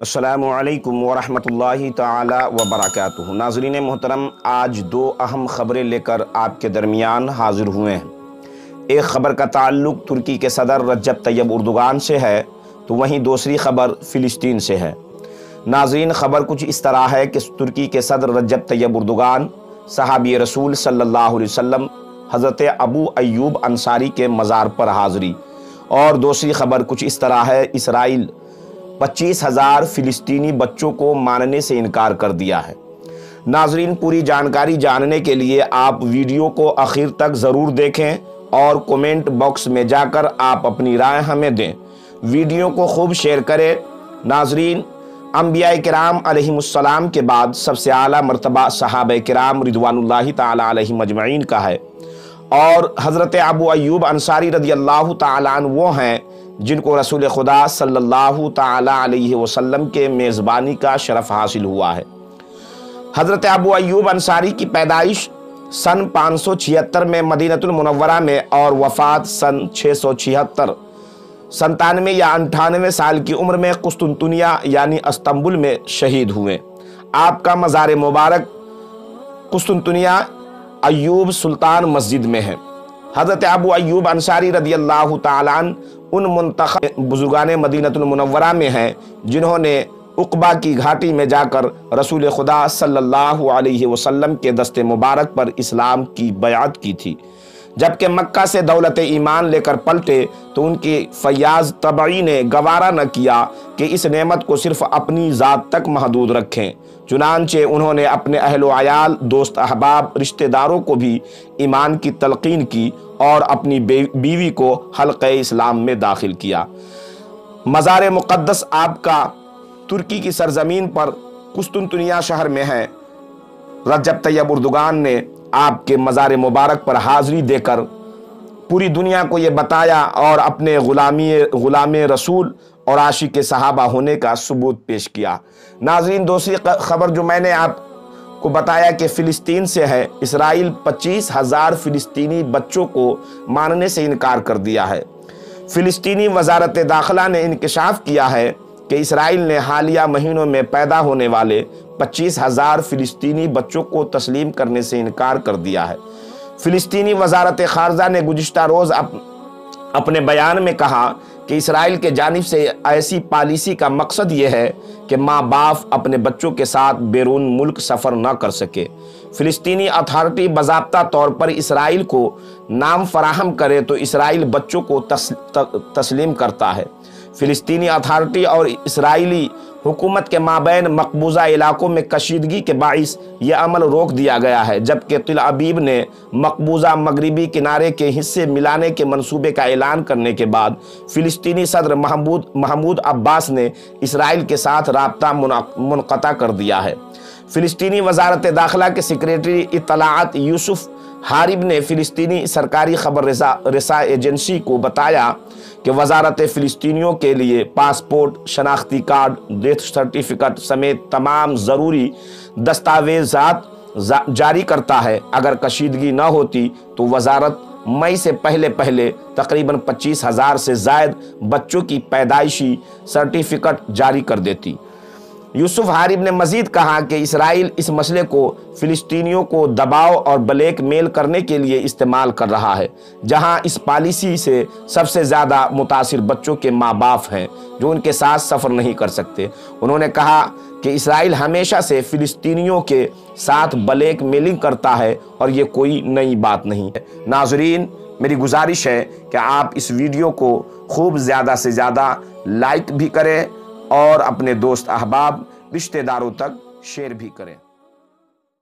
السلام علیکم ورحمۃ اللہ تعالی وبرکاتہ۔ ناظرین محترم، آج دو اہم خبریں لے کر آپ کے درمیان حاضر ہوئے ہیں۔ ایک خبر کا تعلق ترکی کے صدر رجب طیب اردگان سے ہے، تو وہیں دوسری خبر فلسطین سے ہے۔ ناظرین، خبر کچھ اس طرح ہے کہ ترکی کے صدر رجب طیب اردگان، صحابی رسول صلی اللہ علیہ وسلم، حضرت ابو ایوب انصاری کے مزار پر حاضری۔ اور دوسری خبر کچھ اس طرح ہے، اسرائیل۔ پچیس ہزار فلسطینی بچوں کو ماننے سے انکار کر دیا ہے۔ ناظرین، پوری جانکاری جاننے کے لیے آپ ویڈیو کو اخیر تک ضرور دیکھیں اور کومنٹ باکس میں جا کر آپ اپنی رائے ہمیں دیں۔ ویڈیو کو خوب شیئر کریں۔ ناظرین، انبیاء کرام علیہ السلام کے بعد سب سے اعلیٰ مرتبہ صحابہ کرام رضوان اللہ تعالیٰ علیہ مجمعین کا ہے۔ اور حضرت ابو ایوب انصاری رضی اللہ تعالیٰ عنہ وہ ہیں جن کو رسول خدا صلی اللہ تعالیٰ علیہ وسلم کے میزبانی کا شرف حاصل ہوا ہے۔ حضرت ابو ایوب انصاری کی پیدائش سن پانچ سو چھہتر میں مدینت المنورہ میں اور وفات سن چھ سو چھہتر سنتانوے یا انٹھانوے سال کی عمر میں قسطنطنیہ یعنی استنبول میں شہید ہوئے۔ آپ کا مزار مبارک قسطنطنیہ ایوب سلطان مسجد میں ہے۔ حضرت ابو ایوب انصاری رضی اللہ تعالیٰ ان منتخب بزرگان مدینت المنورہ میں ہیں، جنہوں نے اقبا کی گھاٹی میں جا کر رسول خدا صلی اللہ علیہ وسلم کے دست مبارک پر اسلام کی بیعت کی تھی۔ جبکہ مکہ سے دولت ایمان لے کر پلٹے تو ان کی فیاض طبعی نے گوارہ نہ کیا کہ اس نعمت کو صرف اپنی ذات تک محدود رکھیں۔ چنانچہ انہوں نے اپنے اہل و عیال، دوست احباب، رشتہ داروں کو بھی ایمان کی تلقین کی اور اپنی بیوی کو حلقہ اسلام میں داخل کیا۔ مزار مقدس آپ کا ترکی کی سرزمین پر قسطنطنیہ شہر میں ہے۔ رجب طیب اردگان نے آپ کے مزار مبارک پر حاضری دے کر پوری دنیا کو یہ بتایا اور اپنے غلامی غلام رسول اور عاشق صحابہ ہونے کا ثبوت پیش کیا۔ ناظرین دوسری خبر جو میں نے آپ کو بتایا کہ فلسطین سے ہے، اسرائیل پچیس ہزار فلسطینی بچوں کو ماننے سے انکار کر دیا ہے۔ فلسطینی وزارت داخلہ نے انکشاف کیا ہے کہ اسرائیل نے حالیہ مہینوں میں پیدا ہونے والے پچیس ہزار فلسطینی بچوں کو تسلیم کرنے سے انکار کر دیا ہے۔ فلسطینی وزارت خارجہ نے گزشتہ روز اپنے بیان میں کہا کہ اسرائیل کے جانب سے ایسی پالیسی کا مقصد یہ ہے کہ ماں باپ اپنے بچوں کے ساتھ بیرون ملک سفر نہ کر سکے۔ فلسطینی اتھارٹی بضابطہ طور پر اسرائیل کو نام فراہم کرے تو اسرائیل بچوں کو تسلیم کرتا ہے۔ فلسطینی اتھارٹی اور اسرائیلی حکومت کے مابین مقبوضہ علاقوں میں کشیدگی کے باعث یہ عمل روک دیا گیا ہے، جبکہ تل ابیب نے مقبوضہ مغربی کنارے کے حصے ملانے کے منصوبے کا اعلان کرنے کے بعد فلسطینی صدر محمود محمود عباس نے اسرائیل کے ساتھ رابطہ منقطع کر دیا ہے۔ فلسطینی وزارت داخلہ کے سیکریٹری اطلاعات یوسف حارب نے فلسطینی سرکاری خبر رسا ایجنسی کو بتایا کہ وزارت فلسطینیوں کے لیے پاسپورٹ، شناختی کارڈ، ڈیتھ سرٹیفکیٹ سمیت تمام ضروری دستاویزات جاری کرتا ہے۔ اگر کشیدگی نہ ہوتی تو وزارت مئی سے پہلے پہلے تقریباً پچیس ہزار سے زائد بچوں کی پیدائشی سرٹیفکیٹ جاری کر دیتی۔ یوسف حارب نے مزید کہا کہ اسرائیل اس مسئلے کو فلسطینیوں کو دباؤ اور بلیک میل کرنے کے لیے استعمال کر رہا ہے، جہاں اس پالیسی سے سب سے زیادہ متاثر بچوں کے ماں باپ ہیں جو ان کے ساتھ سفر نہیں کر سکتے۔ انہوں نے کہا کہ اسرائیل ہمیشہ سے فلسطینیوں کے ساتھ بلیک میلنگ کرتا ہے اور یہ کوئی نئی بات نہیں۔ ہے ناظرین، میری گزارش ہے کہ آپ اس ویڈیو کو خوب زیادہ سے زیادہ لائک بھی کریں اور اپنے دوست احباب رشتہ داروں تک شیئر بھی کریں۔